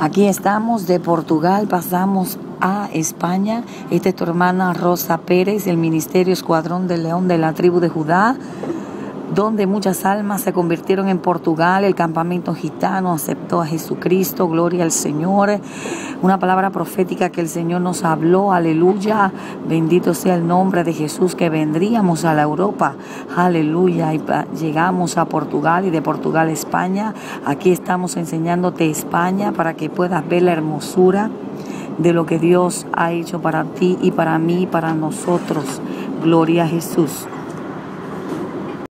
Aquí estamos de Portugal, pasamos a España. Esta es tu hermana Rosa Pérez, del Ministerio Escuadrón del León de la tribu de Judá donde muchas almas se convirtieron en Portugal, el campamento gitano aceptó a Jesucristo, gloria al Señor, una palabra profética que el Señor nos habló, aleluya, bendito sea el nombre de Jesús, que vendríamos a la Europa, aleluya, y llegamos a Portugal y de Portugal a España, aquí estamos enseñándote España para que puedas ver la hermosura de lo que Dios ha hecho para ti y para mí, para nosotros, gloria a Jesús.